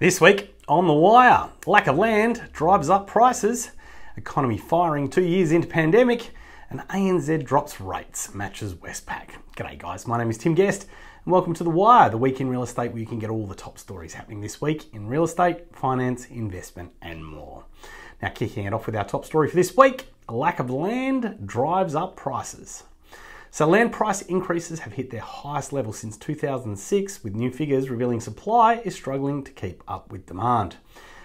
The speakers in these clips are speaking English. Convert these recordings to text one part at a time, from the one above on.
This week on The Wire, lack of land drives up prices, economy firing two years into pandemic, and ANZ drops rates, matches Westpac. G'day guys, my name is Tim Guest, and welcome to The Wire, the week in real estate where you can get all the top stories happening this week in real estate, finance, investment, and more. Now, kicking it off with our top story for this week, lack of land drives up prices. So, land price increases have hit their highest level since 2006, with new figures revealing supply is struggling to keep up with demand.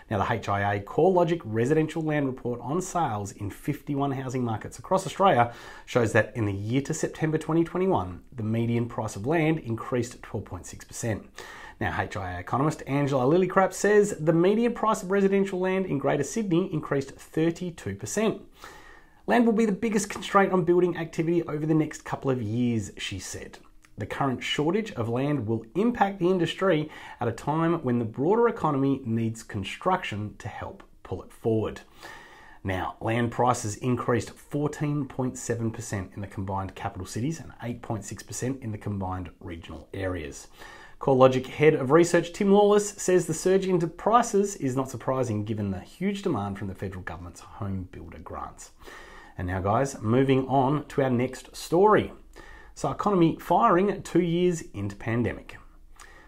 Now, the HIA CoreLogic residential land report on sales in 51 housing markets across Australia shows that in the year to September 2021, the median price of land increased 12.6%. Now, HIA economist Angela Lillicrap says the median price of residential land in Greater Sydney increased 32%. Land will be the biggest constraint on building activity over the next couple of years, she said. The current shortage of land will impact the industry at a time when the broader economy needs construction to help pull it forward. Now, land prices increased 14.7% in the combined capital cities and 8.6% in the combined regional areas. CoreLogic head of research Tim Lawless says the surge into prices is not surprising given the huge demand from the federal government's home builder grants. And now, guys, moving on to our next story. So, economy firing two years into pandemic.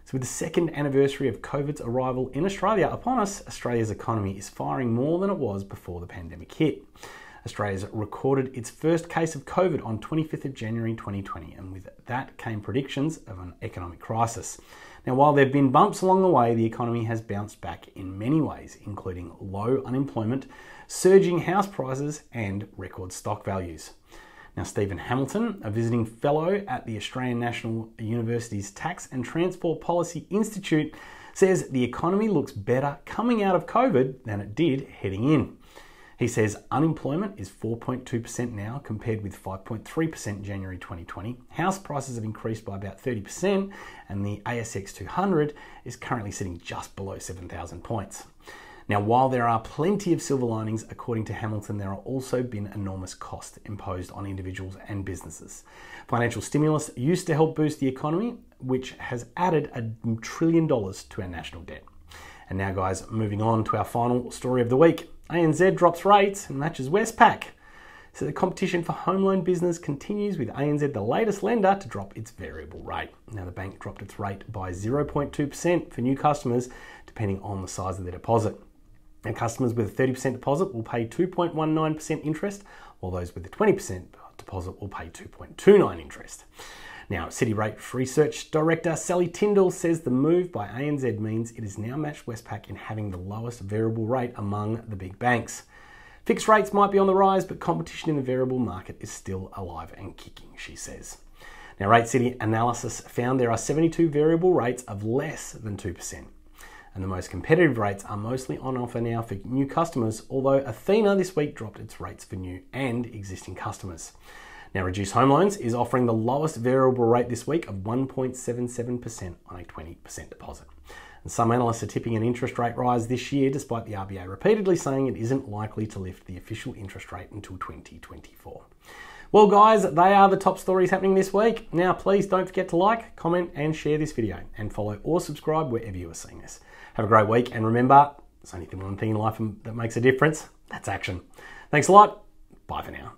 So, with the second anniversary of COVID's arrival in Australia upon us, Australia's economy is firing more than it was before the pandemic hit. Australia's recorded its first case of COVID on 25th of January 2020, and with that came predictions of an economic crisis. Now, while there have been bumps along the way, the economy has bounced back in many ways, including low unemployment, surging house prices, and record stock values. Now, Stephen Hamilton, a visiting fellow at the Australian National University's Tax and Transfer Policy Institute, says the economy looks better coming out of COVID than it did heading in. He says unemployment is 4.2% now compared with 5.3% January 2020. House prices have increased by about 30%, and the ASX 200 is currently sitting just below 7,000 points. Now, while there are plenty of silver linings, according to Hamilton, there have also been enormous costs imposed on individuals and businesses. Financial stimulus used to help boost the economy, which has added a trillion dollars to our national debt. And now, guys, moving on to our final story of the week. ANZ drops rates and matches Westpac. So the competition for home loan business continues with ANZ the latest lender to drop its variable rate. Now the bank dropped its rate by 0.2% for new customers depending on the size of their deposit. Now customers with a 30% deposit will pay 2.19% interest, while those with a 20% deposit will pay 2.29 interest. Now, City Rate Research Director Sally Tindall says the move by ANZ means it has now matched Westpac in having the lowest variable rate among the big banks. Fixed rates might be on the rise, but competition in the variable market is still alive and kicking, she says. Now, Rate City analysis found there are 72 variable rates of less than 2%. And the most competitive rates are mostly on offer now for new customers, although Athena this week dropped its rates for new and existing customers. Now, Reduce Home Loans is offering the lowest variable rate this week of 1.77% on a 20% deposit. And some analysts are tipping an interest rate rise this year, despite the RBA repeatedly saying it isn't likely to lift the official interest rate until 2024. Well, guys, they are the top stories happening this week. Now, please don't forget to like, comment, and share this video, and follow or subscribe wherever you are seeing this. Have a great week, and remember, there's only one thing in life that makes a difference that's action. Thanks a lot. Bye for now.